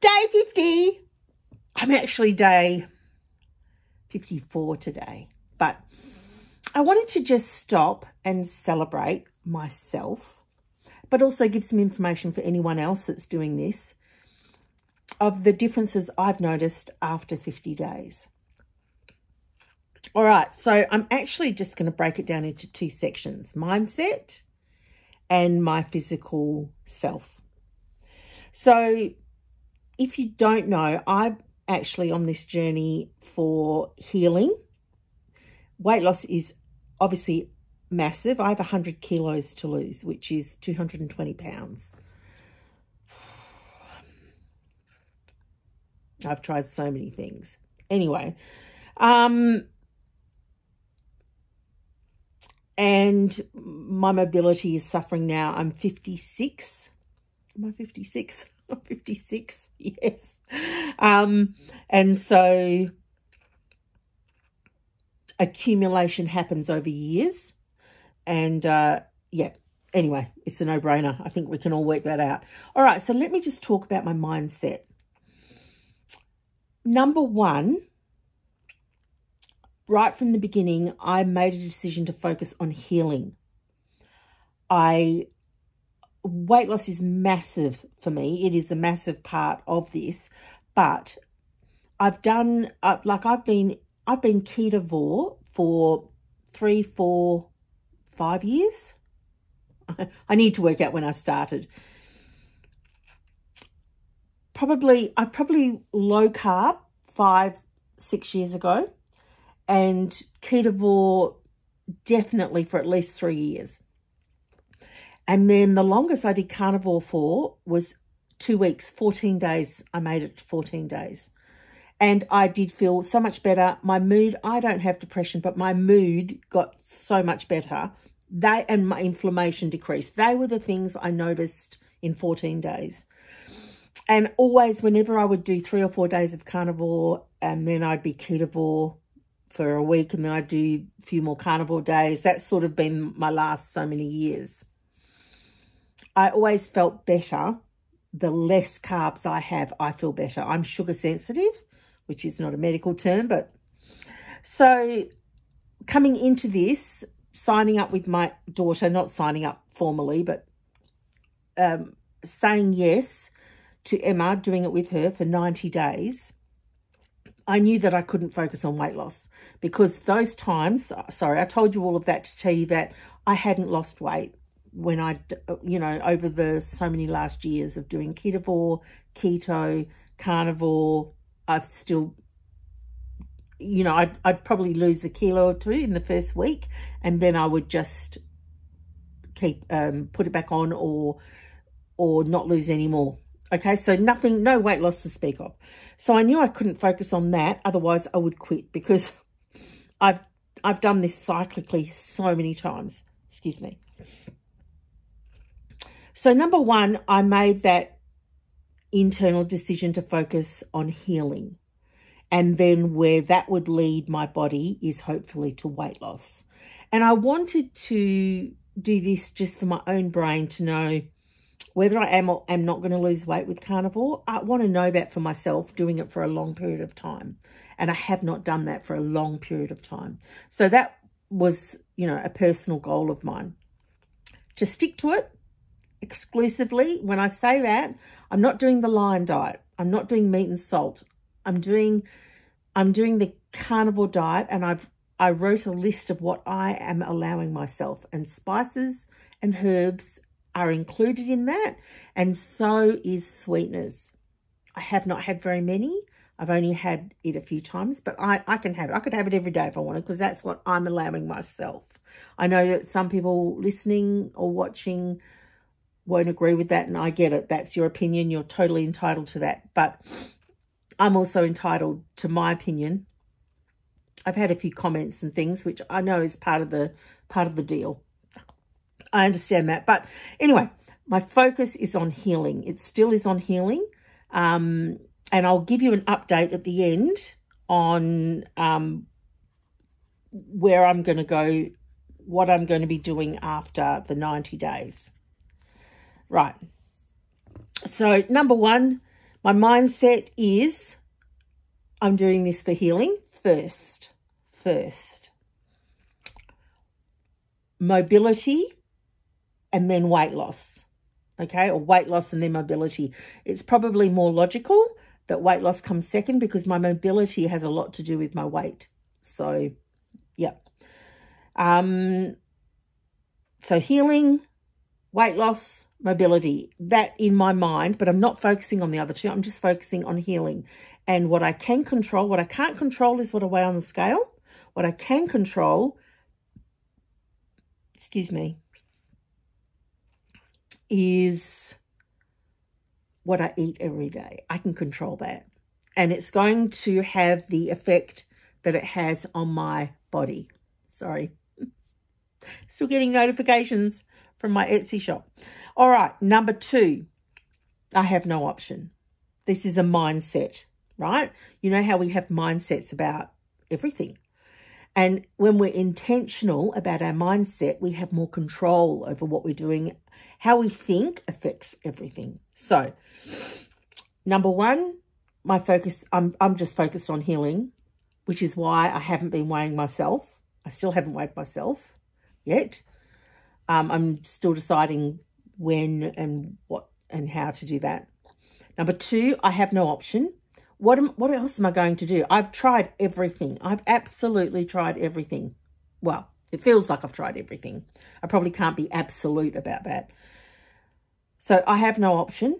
Day 50. I'm actually day 54 today, but I wanted to just stop and celebrate myself, but also give some information for anyone else that's doing this of the differences I've noticed after 50 days. All right, so I'm actually just going to break it down into two sections, mindset and my physical self. So if you don't know, I'm actually on this journey for healing. Weight loss is obviously massive. I have 100 kilos to lose, which is 220 pounds. I've tried so many things. Anyway, um, and my mobility is suffering now. I'm 56. Am I 56? I'm 56. yes. Um, and so accumulation happens over years. And uh, yeah, anyway, it's a no-brainer. I think we can all work that out. All right, so let me just talk about my mindset. Number one, right from the beginning, I made a decision to focus on healing. I weight loss is massive for me. It is a massive part of this, but I've done, uh, like I've been, I've been ketovore for three, four, five years. I need to work out when I started. Probably, I probably low carb five, six years ago and ketovore definitely for at least three years. And then the longest I did carnivore for was two weeks, 14 days. I made it 14 days. And I did feel so much better. My mood, I don't have depression, but my mood got so much better. They and my inflammation decreased. They were the things I noticed in 14 days. And always, whenever I would do three or four days of carnivore, and then I'd be ketovore for a week, and then I'd do a few more carnivore days. That's sort of been my last so many years. I always felt better. The less carbs I have, I feel better. I'm sugar sensitive, which is not a medical term, but so coming into this, signing up with my daughter, not signing up formally, but um, saying yes to Emma, doing it with her for 90 days, I knew that I couldn't focus on weight loss because those times, sorry, I told you all of that to tell you that I hadn't lost weight when I, you know, over the so many last years of doing ketovore, keto, carnivore, I've still, you know, I'd, I'd probably lose a kilo or two in the first week and then I would just keep, um, put it back on or, or not lose any more. Okay, so nothing, no weight loss to speak of. So I knew I couldn't focus on that. Otherwise, I would quit because I've I've done this cyclically so many times. Excuse me. So number one, I made that internal decision to focus on healing. And then where that would lead my body is hopefully to weight loss. And I wanted to do this just for my own brain to know whether I am or am not going to lose weight with carnivore. I want to know that for myself, doing it for a long period of time. And I have not done that for a long period of time. So that was, you know, a personal goal of mine. To stick to it, exclusively. When I say that, I'm not doing the lion diet. I'm not doing meat and salt. I'm doing I'm doing the carnivore diet and I've I wrote a list of what I am allowing myself and spices and herbs are included in that and so is sweeteners. I have not had very many. I've only had it a few times, but I, I can have it. I could have it every day if I wanted because that's what I'm allowing myself. I know that some people listening or watching won't agree with that and I get it. That's your opinion. You're totally entitled to that. But I'm also entitled to my opinion. I've had a few comments and things which I know is part of the part of the deal. I understand that. But anyway, my focus is on healing. It still is on healing. Um, and I'll give you an update at the end on um, where I'm going to go, what I'm going to be doing after the 90 days. Right. So number one, My mindset is I'm doing this for healing first. First. Mobility and then weight loss. Okay, or weight loss and then mobility. It's probably more logical that weight loss comes second because my mobility has a lot to do with my weight. So, yeah. Um, so healing, weight loss, mobility, that in my mind, but I'm not focusing on the other two. I'm just focusing on healing. And what I can control, what I can't control is what I weigh on the scale. What I can control, excuse me, is what I eat every day. I can control that. And it's going to have the effect that it has on my body. Sorry. Still getting notifications from my Etsy shop. All right, number two, I have no option. This is a mindset, right? You know how we have mindsets about everything. And when we're intentional about our mindset, we have more control over what we're doing. How we think affects everything. So, number one, my focus, I'm, I'm just focused on healing, which is why I haven't been weighing myself. I still haven't weighed myself yet. Um, I'm still deciding when and what and how to do that. Number two, I have no option. What, am, what else am I going to do? I've tried everything. I've absolutely tried everything. Well, it feels like I've tried everything. I probably can't be absolute about that. So I have no option.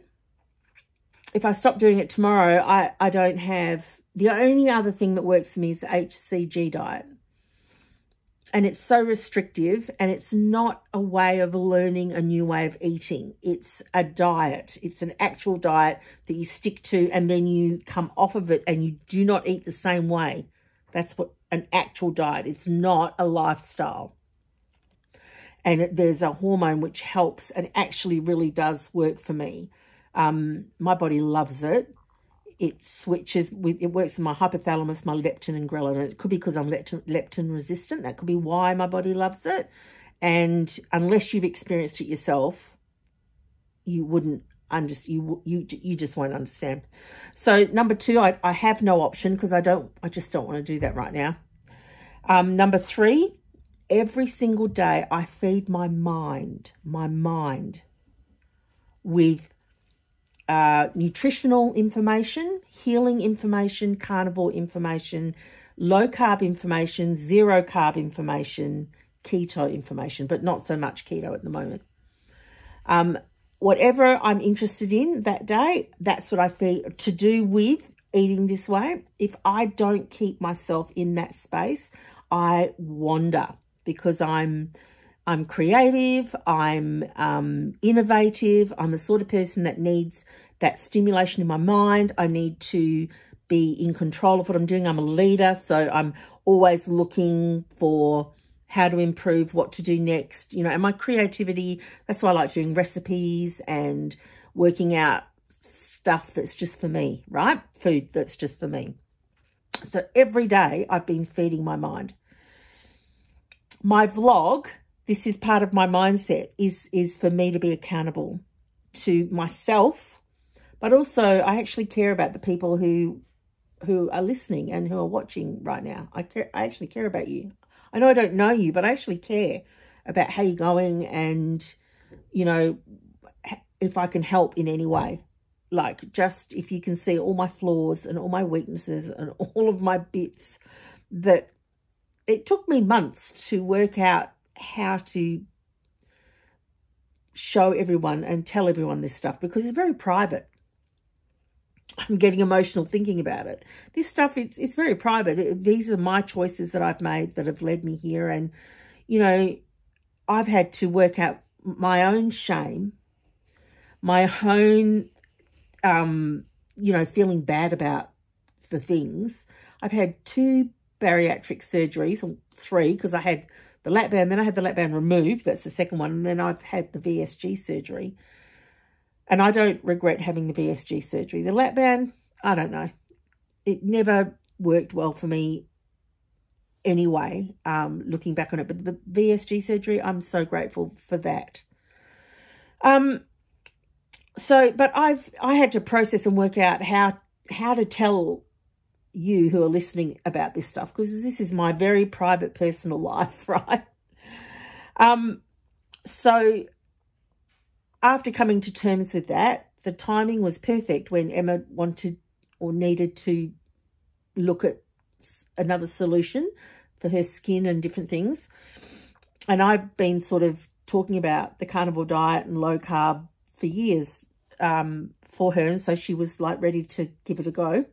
If I stop doing it tomorrow, I, I don't have... The only other thing that works for me is the HCG diet and it's so restrictive and it's not a way of learning a new way of eating. It's a diet. It's an actual diet that you stick to and then you come off of it and you do not eat the same way. That's what an actual diet. It's not a lifestyle. And there's a hormone which helps and actually really does work for me. Um, my body loves it it switches with, it works in my hypothalamus, my leptin and ghrelin. It could be because I'm leptin, leptin resistant. That could be why my body loves it. And unless you've experienced it yourself, you wouldn't understand. You, you, you just won't understand. So number two, I, I have no option because I don't, I just don't want to do that right now. Um, number three, every single day I feed my mind, my mind with uh, nutritional information, healing information, carnivore information, low carb information, zero carb information, keto information, but not so much keto at the moment. Um, whatever I'm interested in that day, that's what I feel to do with eating this way. If I don't keep myself in that space, I wander because I'm I'm creative, I'm um, innovative, I'm the sort of person that needs that stimulation in my mind. I need to be in control of what I'm doing. I'm a leader, so I'm always looking for how to improve, what to do next, you know, and my creativity, that's why I like doing recipes and working out stuff that's just for me, right? Food that's just for me. So every day I've been feeding my mind. My vlog this is part of my mindset is, is for me to be accountable to myself, but also I actually care about the people who who are listening and who are watching right now. I care, I actually care about you. I know I don't know you, but I actually care about how you're going and, you know, if I can help in any way. Like, just if you can see all my flaws and all my weaknesses and all of my bits that it took me months to work out how to show everyone and tell everyone this stuff because it's very private. I'm getting emotional thinking about it. This stuff, it's, it's very private. These are my choices that I've made that have led me here. And, you know, I've had to work out my own shame, my own, um, you know, feeling bad about the things. I've had two bariatric surgeries, or three, because I had the lap band. Then I had the lap band removed. That's the second one. And then I've had the VSG surgery. And I don't regret having the VSG surgery. The lap band, I don't know. It never worked well for me anyway, um, looking back on it. But the VSG surgery, I'm so grateful for that. Um, so, but I've, I had to process and work out how, how to tell you who are listening about this stuff because this is my very private personal life, right? Um, so after coming to terms with that, the timing was perfect when Emma wanted or needed to look at another solution for her skin and different things. And I've been sort of talking about the carnivore diet and low carb for years um, for her. And so she was like ready to give it a go.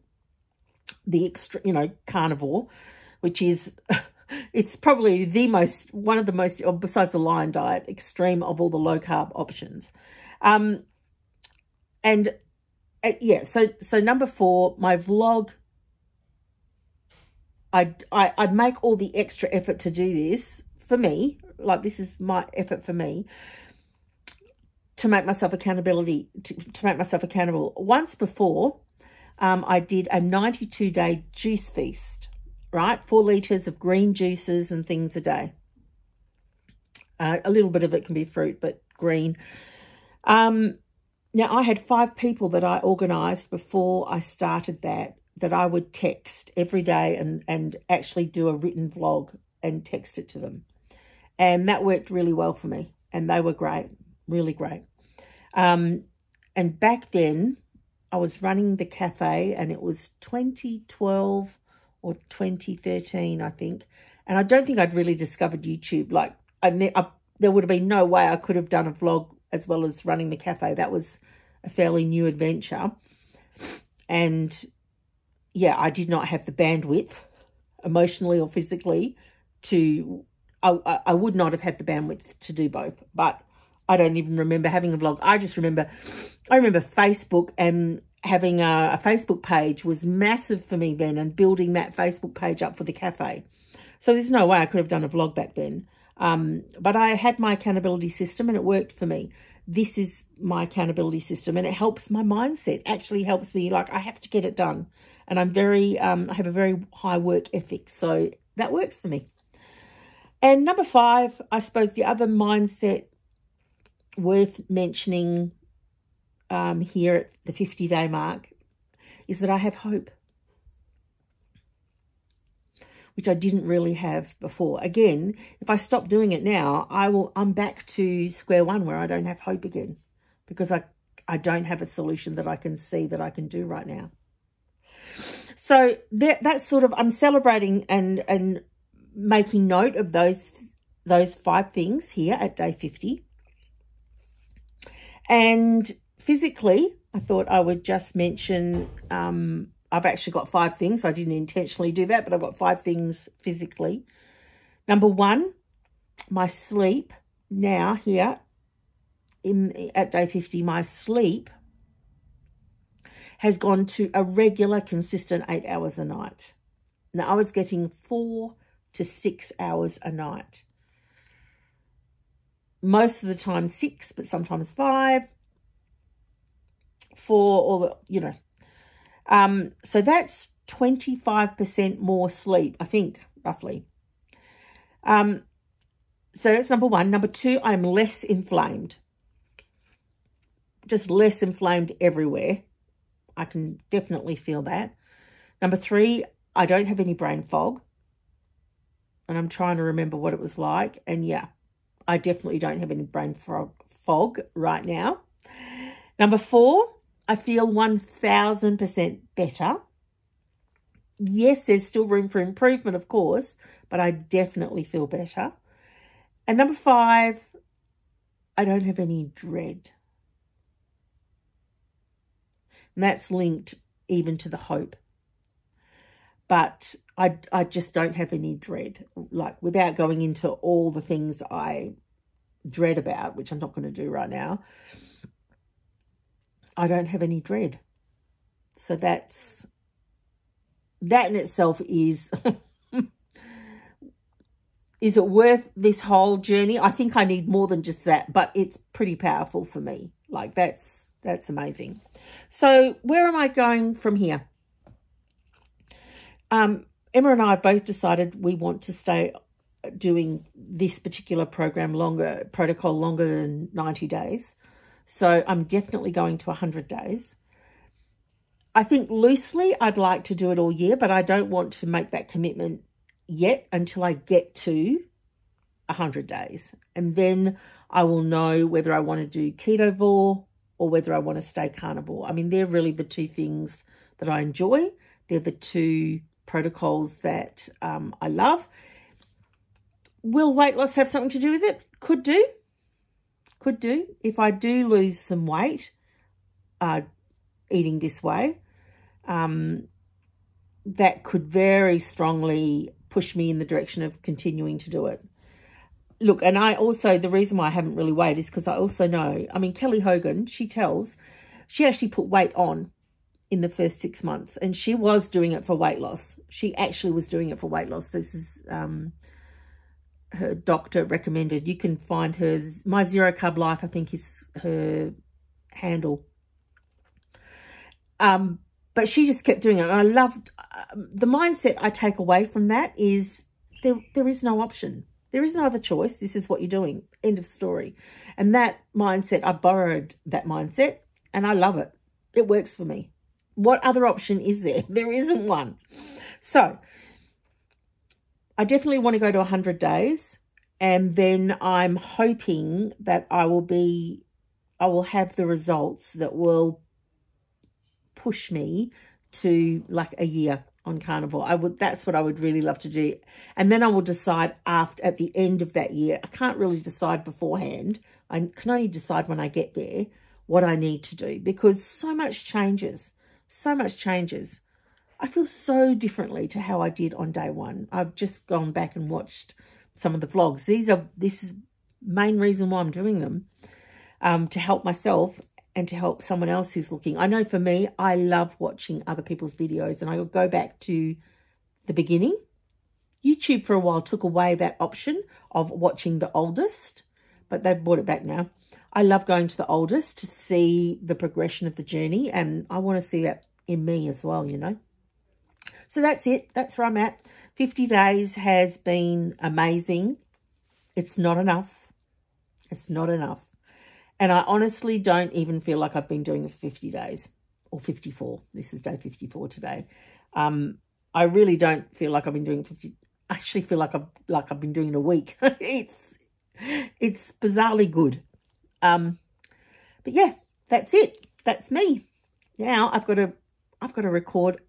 The extra, you know, carnivore, which is, it's probably the most, one of the most, besides the lion diet, extreme of all the low carb options. Um, and uh, yeah, so, so number four, my vlog I'd, I, I'd make all the extra effort to do this for me. Like this is my effort for me to make myself accountability, to, to make myself accountable. Once before, um, I did a 92 day juice feast, right? Four litres of green juices and things a day. Uh, a little bit of it can be fruit, but green. Um, now, I had five people that I organised before I started that that I would text every day and, and actually do a written vlog and text it to them. And that worked really well for me. And they were great, really great. Um, and back then, I was running the cafe and it was 2012 or 2013, I think. And I don't think I'd really discovered YouTube. Like, I, I, there would have been no way I could have done a vlog as well as running the cafe. That was a fairly new adventure. And yeah, I did not have the bandwidth, emotionally or physically, to, I, I would not have had the bandwidth to do both. But I don't even remember having a vlog. I just remember, I remember Facebook and having a, a Facebook page was massive for me then and building that Facebook page up for the cafe. So there's no way I could have done a vlog back then. Um, but I had my accountability system and it worked for me. This is my accountability system and it helps my mindset. Actually helps me like I have to get it done and I'm very, um, I have a very high work ethic. So that works for me. And number five, I suppose the other mindset worth mentioning um, here at the 50 day mark is that I have hope, which I didn't really have before. Again, if I stop doing it now, I will, I'm back to square one where I don't have hope again because I, I don't have a solution that I can see that I can do right now. So that that's sort of I'm celebrating and and making note of those those five things here at day 50. And physically, I thought I would just mention um, I've actually got five things. I didn't intentionally do that, but I've got five things physically. Number one, my sleep now here in at day 50, my sleep has gone to a regular, consistent eight hours a night. Now, I was getting four to six hours a night. Most of the time six, but sometimes five, four, or, you know. Um, so that's 25% more sleep, I think, roughly. Um, so that's number one. Number two, I'm less inflamed. Just less inflamed everywhere. I can definitely feel that. Number three, I don't have any brain fog. And I'm trying to remember what it was like. And yeah, I definitely don't have any brain fog right now. Number four, I feel 1000% better. Yes, there's still room for improvement, of course, but I definitely feel better. And number five, I don't have any dread. And that's linked even to the hope. But I, I just don't have any dread. Like, without going into all the things I dread about, which I'm not going to do right now, I don't have any dread. So that's, that in itself is, is it worth this whole journey? I think I need more than just that, but it's pretty powerful for me. Like, that's, that's amazing. So where am I going from here? Um, Emma and I both decided we want to stay doing this particular program longer, protocol longer than 90 days. So I'm definitely going to 100 days. I think loosely I'd like to do it all year, but I don't want to make that commitment yet until I get to 100 days. And then I will know whether I want to do ketovore or whether I want to stay carnivore. I mean, they're really the two things that I enjoy. They're the two protocols that um, I love. Will weight loss have something to do with it? Could do. Could do. If I do lose some weight uh, eating this way, um, that could very strongly push me in the direction of continuing to do it. Look, and I also, the reason why I haven't really weighed is because I also know, I mean, Kelly Hogan, she tells, she actually put weight on in the first six months and she was doing it for weight loss. She actually was doing it for weight loss. This is, um, her doctor recommended. You can find hers, My Zero Carb Life, I think is her handle. Um, but she just kept doing it. And I loved um, the mindset I take away from that is there, there is no option. There is no other choice. This is what you're doing. End of story. And that mindset, I borrowed that mindset and I love it. It works for me. What other option is there? There isn't one. So I definitely want to go to 100 days. And then I'm hoping that I will be, I will have the results that will push me to like a year on carnivore. I would that's what I would really love to do. And then I will decide after at the end of that year. I can't really decide beforehand. I can only decide when I get there what I need to do because so much changes. So much changes. I feel so differently to how I did on day one. I've just gone back and watched some of the vlogs. These are this is main reason why I'm doing them. Um, to help myself and to help someone else who's looking. I know for me, I love watching other people's videos and I will go back to the beginning. YouTube for a while took away that option of watching the oldest, but they've brought it back now. I love going to the oldest to see the progression of the journey and I want to see that in me as well, you know. So that's it. That's where I'm at. 50 days has been amazing. It's not enough. It's not enough. And I honestly don't even feel like I've been doing it for 50 days or 54. This is day 54 today. Um, I really don't feel like I've been doing 50. I actually feel like I've like I've been doing a week. it's it's bizarrely good. Um, but yeah, that's it. That's me. Now I've got to I've got to record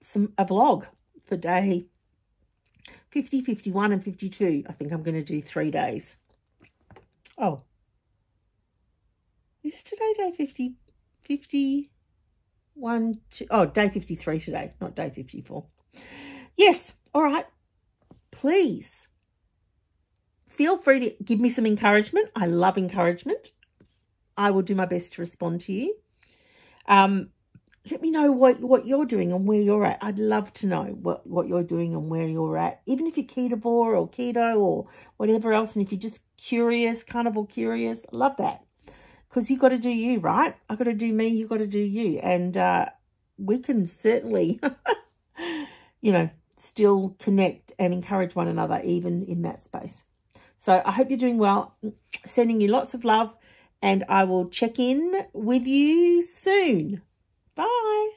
some a vlog for day 50, 51 and 52. I think I'm going to do three days. Oh, is today day 50, 51, two, oh, day 53 today, not day 54. Yes, all right. Please feel free to give me some encouragement. I love encouragement. I will do my best to respond to you. Um, let me know what, what you're doing and where you're at. I'd love to know what, what you're doing and where you're at. Even if you're ketovore or keto or whatever else. And if you're just curious, carnivore curious, love that because you got to do you, right? I got to do me, you got to do you. And uh, we can certainly, you know, still connect and encourage one another even in that space. So I hope you're doing well. Sending you lots of love and I will check in with you soon. Bye.